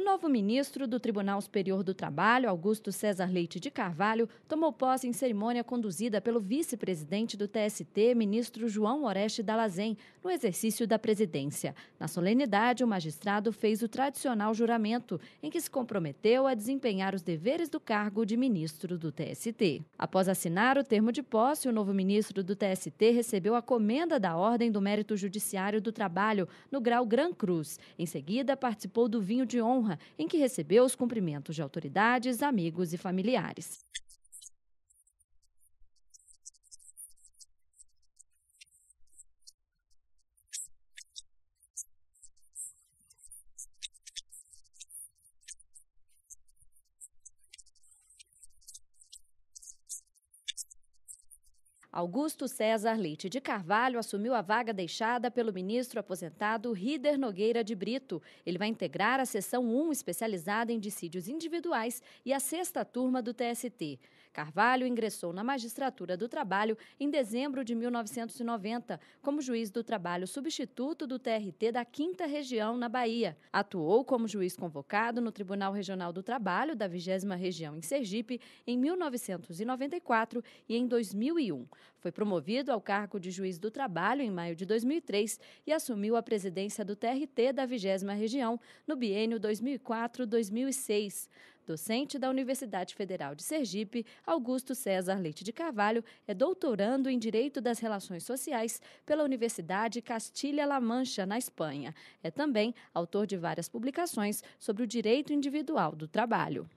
O novo ministro do Tribunal Superior do Trabalho, Augusto César Leite de Carvalho, tomou posse em cerimônia conduzida pelo vice-presidente do TST, ministro João Oreste Dalazen, no exercício da presidência. Na solenidade, o magistrado fez o tradicional juramento, em que se comprometeu a desempenhar os deveres do cargo de ministro do TST. Após assinar o termo de posse, o novo ministro do TST recebeu a comenda da Ordem do Mérito Judiciário do Trabalho, no grau Gran Cruz. Em seguida, participou do vinho de honra honra, em que recebeu os cumprimentos de autoridades, amigos e familiares. Augusto César Leite de Carvalho assumiu a vaga deixada pelo ministro aposentado Rider Nogueira de Brito. Ele vai integrar a seção 1 especializada em dissídios individuais e a sexta turma do TST. Carvalho ingressou na magistratura do trabalho em dezembro de 1990 como juiz do trabalho substituto do TRT da 5 Região, na Bahia. Atuou como juiz convocado no Tribunal Regional do Trabalho da 20 Região em Sergipe em 1994 e em 2001. Foi promovido ao cargo de juiz do trabalho em maio de 2003 e assumiu a presidência do TRT da 20 Região no biênio 2004-2006. Docente da Universidade Federal de Sergipe, Augusto César Leite de Carvalho é doutorando em Direito das Relações Sociais pela Universidade Castilha-La Mancha, na Espanha. É também autor de várias publicações sobre o direito individual do trabalho.